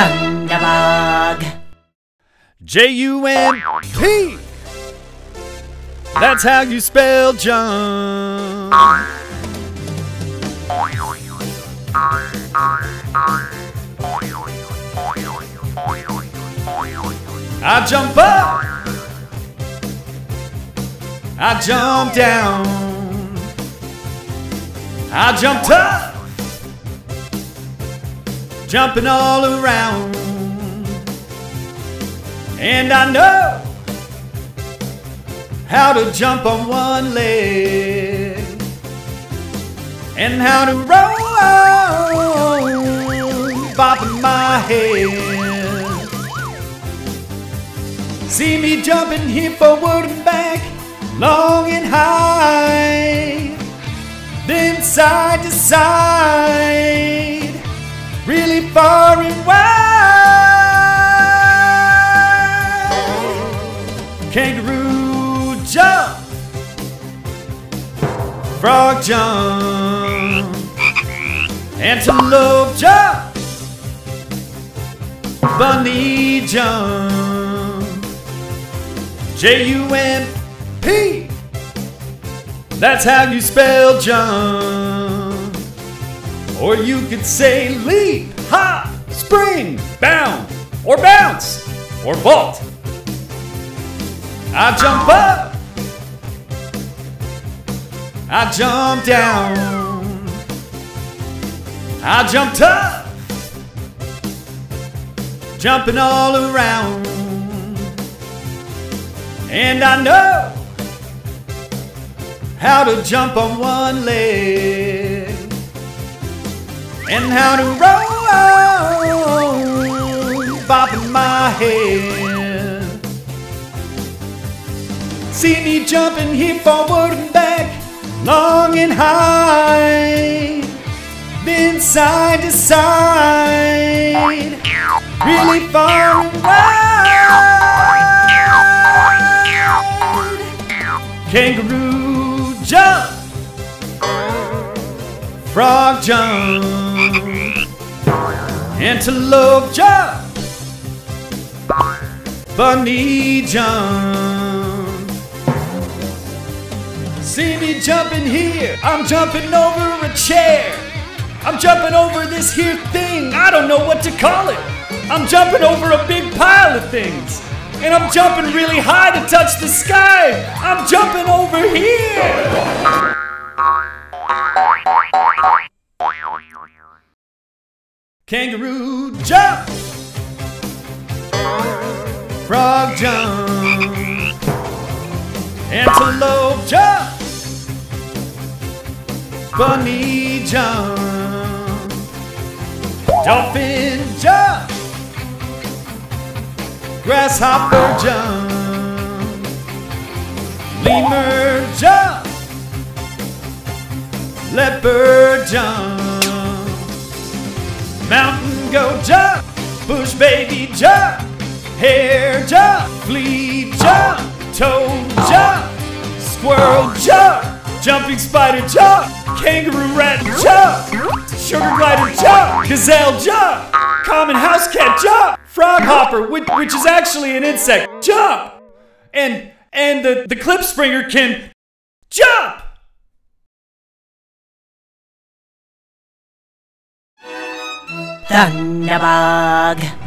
Thunderbug. J U M P. That's how you spell jump. I jump up. I jump down. I jumped up. Jumping all around. And I know how to jump on one leg and how to roll bopping my head. See me jumping here forward and back, long and high, then side to side, Kangaroo jump, frog jump, antelope jump, bunny jump. J U M P. That's how you spell jump. Or you could say leap, hop, spring, bound, or bounce, or vault. I jump up. I jump down. I jumped up. Jumping all around. And I know how to jump on one leg and how to roll, bopping my head. See me jumping here forward and back, long and high, then side to side, really far and wide. Kangaroo jump, frog jump, antelope jump, bunny jump. See me jumping here, I'm jumping over a chair. I'm jumping over this here thing, I don't know what to call it. I'm jumping over a big pile of things. And I'm jumping really high to touch the sky. I'm jumping over here. Kangaroo jump. Frog jump. Antelope jump. Bunny jump. Dolphin jump. Grasshopper jump. Lemur jump. Leopard jump. Mountain goat jump. Bush baby jump. Hare jump. Flea jump. Toad jump. Squirrel jump. Jumping spider jump. Kangaroo rat jump. Sugar glider jump. Gazelle jump. Common house cat jump. Frog hopper, which, which is actually an insect, jump. And and the, the klipspringer can jump. Thunderbug.